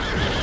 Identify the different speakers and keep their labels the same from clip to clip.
Speaker 1: Easy,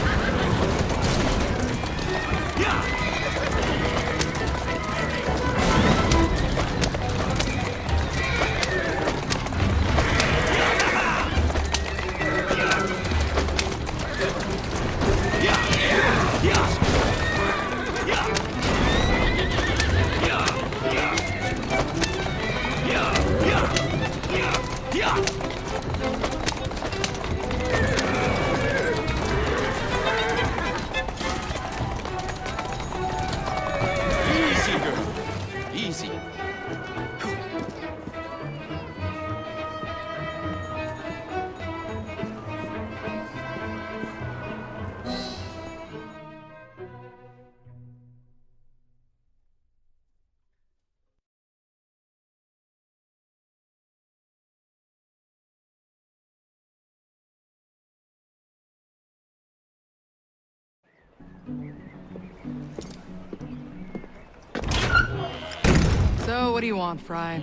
Speaker 2: So, what do you want, Frye?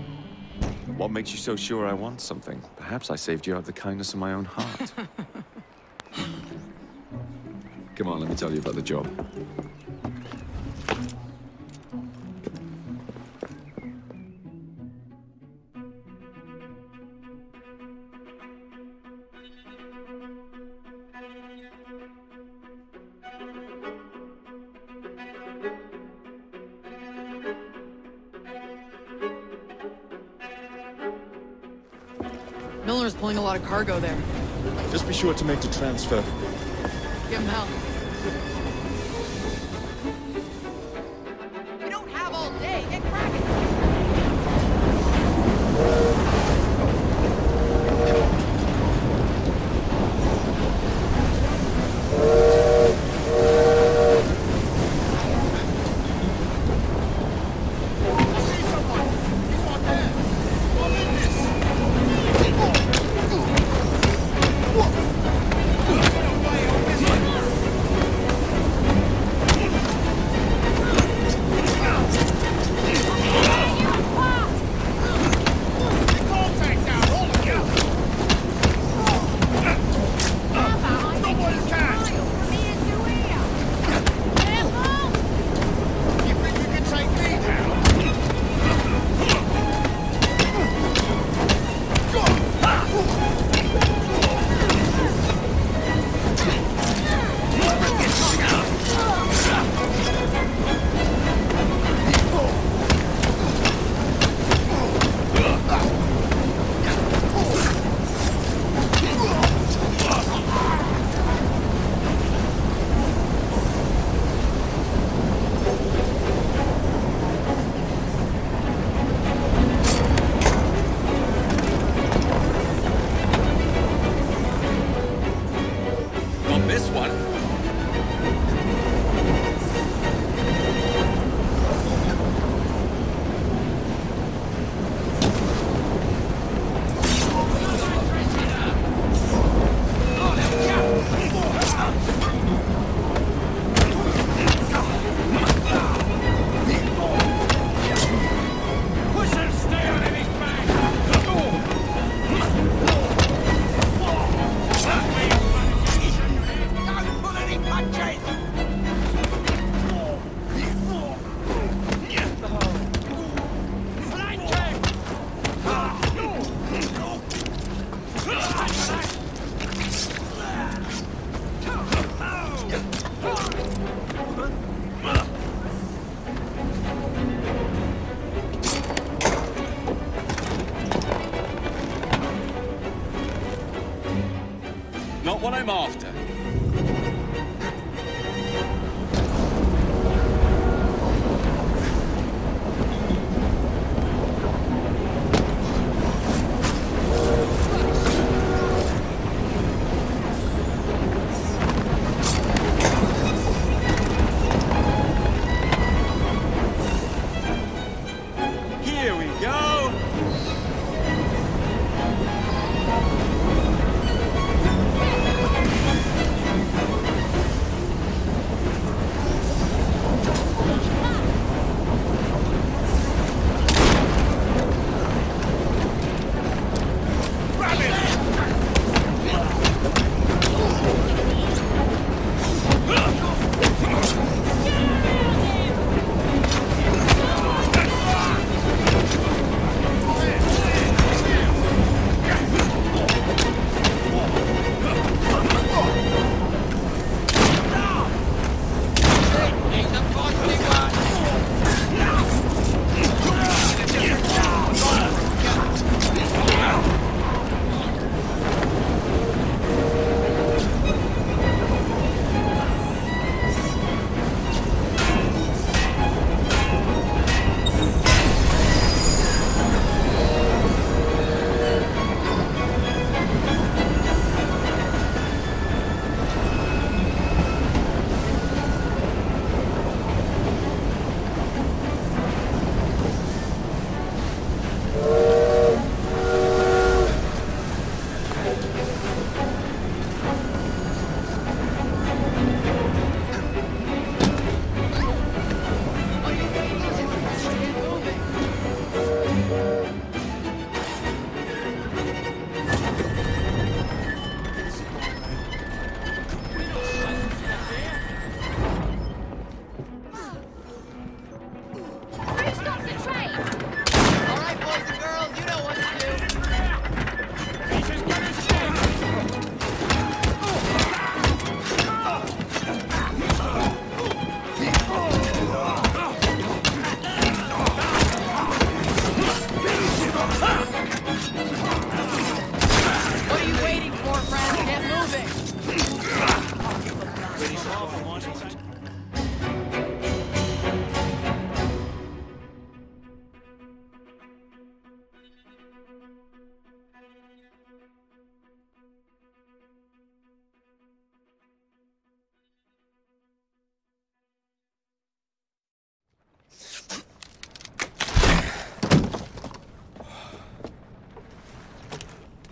Speaker 1: What makes you so sure I want something? Perhaps I saved you out of the kindness of my own heart. Come on, let me tell you about the job.
Speaker 2: Millner's pulling a lot of cargo there.
Speaker 3: Just be sure to make the transfer.
Speaker 2: Give him hell.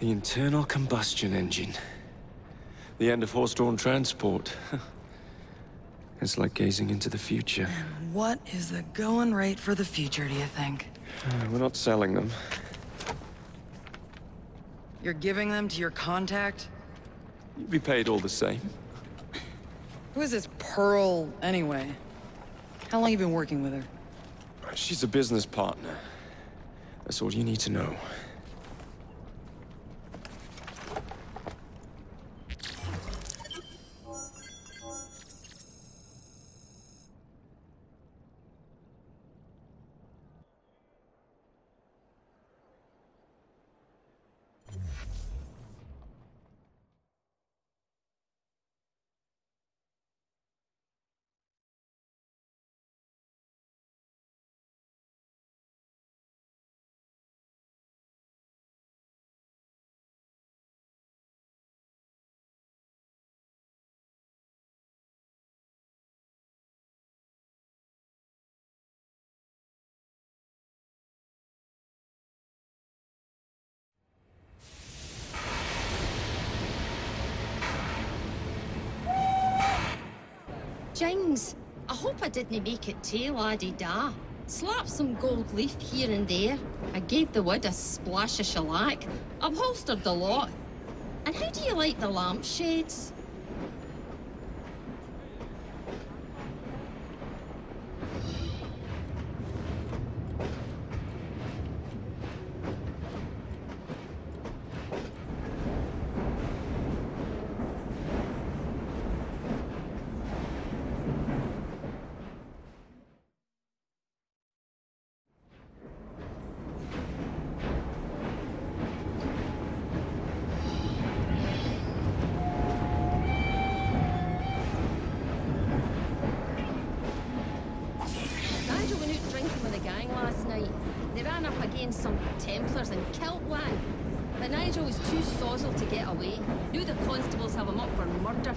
Speaker 4: The
Speaker 1: internal combustion engine. The end of horse-drawn transport. it's like gazing into the future.
Speaker 2: What is the going rate for the future, do you think?
Speaker 1: Uh, We're not selling them.
Speaker 2: You're giving them to your contact?
Speaker 1: You'd be paid all the same.
Speaker 2: Who is this Pearl, anyway? How long have you been working with her?
Speaker 1: She's a business partner. That's all you need to know.
Speaker 5: Jings, I hope I didn't make it too laddie da. Slap some gold leaf here and there. I gave the wood a splash of shellac. Upholstered the lot. And how do you like the lampshades? Nigel was too sozzled to get away. Knew the constables have him up for murder.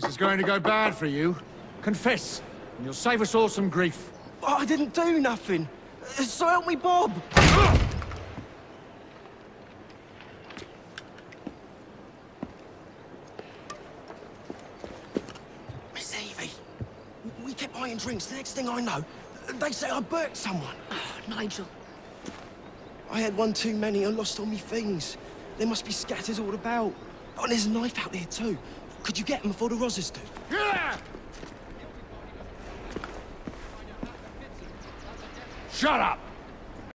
Speaker 6: This is going to go bad for you. Confess, and you'll save us all some grief.
Speaker 7: Oh, I didn't do nothing. Uh, so help me, Bob. Miss Evie, we kept buying drinks. The next thing I know, they say I burnt someone.
Speaker 8: Ah, Nigel.
Speaker 7: I had one too many and lost all my things. They must be scattered all about. Oh, and there's a knife out there too. Could you get him before the Rozzers do? Yeah!
Speaker 6: Shut up!